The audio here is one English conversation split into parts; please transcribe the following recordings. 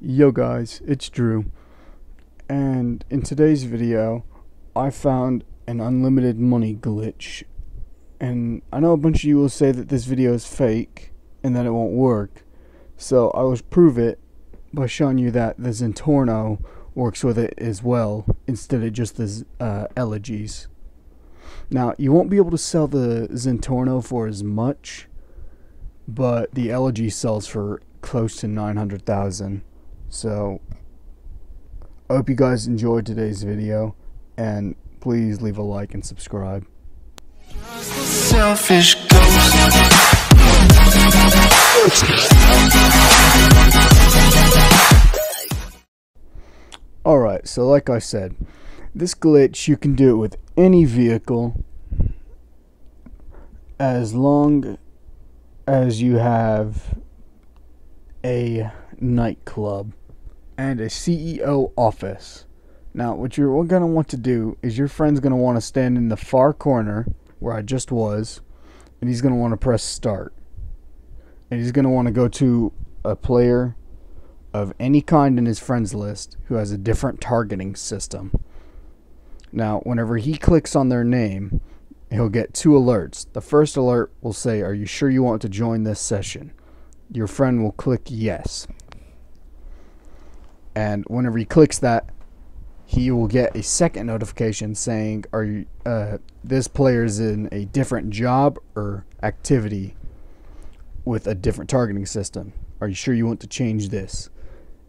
Yo guys, it's Jrue. And in today's video, I found an unlimited money glitch. And I know a bunch of you will say that this video is fake and that it won't work. So I will prove it by showing you that the Zentorno works with it as well instead of just the uh, elegies. Now, you won't be able to sell the Zentorno for as much, but the elegy sells for close to 900,000. So, I hope you guys enjoyed today's video, and please leave a like and subscribe. Selfish. Alright, so like I said, this glitch you can do it with any vehicle as long as you have a nightclub and a CEO office. Now, what you're going to want to do is your friend's going to want to stand in the far corner where I just was, and he's going to want to press start. And he's going to want to go to a player of any kind in his friends list who has a different targeting system. Now, whenever he clicks on their name, he'll get two alerts. The first alert will say, Are you sure you want to join this session? Your friend will click yes. And whenever he clicks that, he will get a second notification saying, "Are you uh, this player is in a different job or activity with a different targeting system? Are you sure you want to change this?"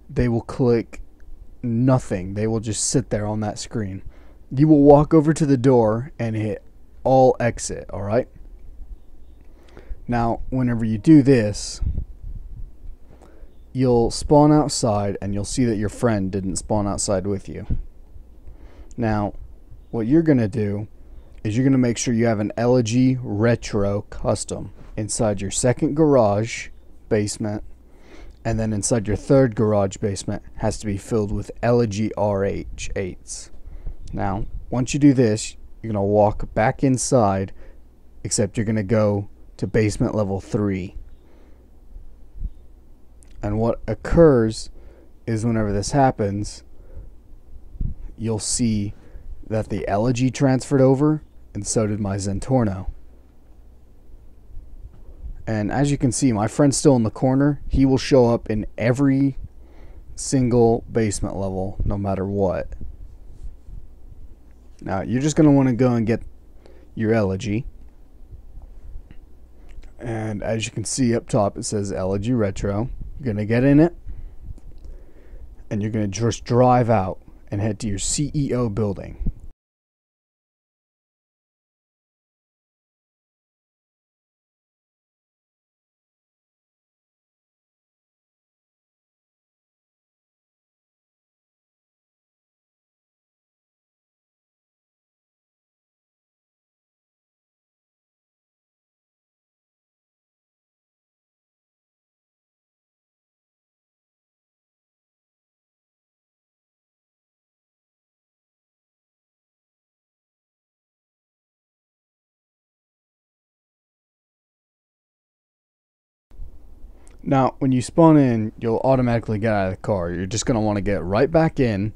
They will click nothing. They will just sit there on that screen. You will walk over to the door and hit all exit. All right. Now, whenever you do this, you'll spawn outside and you'll see that your friend didn't spawn outside with you. Now, what you're going to do is you're going to make sure you have an Elegy Retro custom inside your second garage basement and then inside your third garage basement has to be filled with Elegy RH8s. Now, once you do this, you're going to walk back inside except you're going to go to basement level 3 and what occurs is whenever this happens, you'll see that the elegy transferred over, and so did my Zentorno. And as you can see, my friend's still in the corner. He will show up in every single basement level, no matter what. Now, you're just going to want to go and get your elegy. And as you can see up top, it says Elegy Retro. You're going to get in it, and you're going to just drive out and head to your CEO building. Now, when you spawn in, you'll automatically get out of the car. You're just going to want to get right back in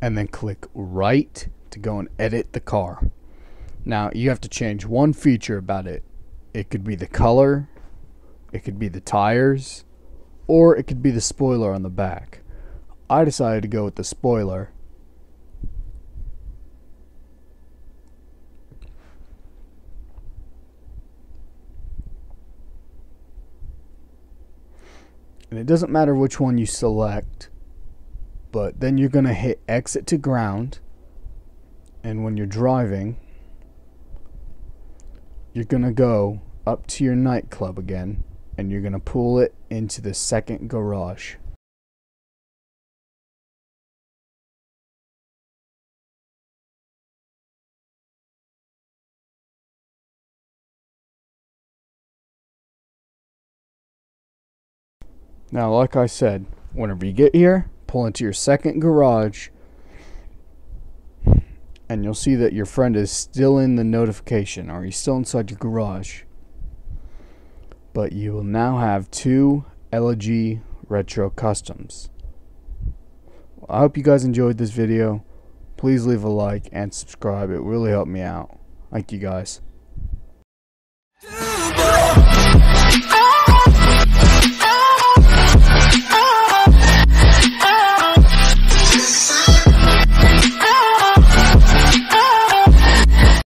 and then click right to go and edit the car. Now, you have to change one feature about it. It could be the color, it could be the tires, or it could be the spoiler on the back. I decided to go with the spoiler and it doesn't matter which one you select but then you're going to hit exit to ground. And when you're driving you're going to go up to your nightclub again and you're going to pull it into the second garage Now, like I said, whenever you get here, pull into your second garage, and you'll see that your friend is still in the notification, or he's still inside your garage. But you will now have two Elegy Retro Customs. I hope you guys enjoyed this video. Please leave a like and subscribe. It really helped me out. Thank you guys.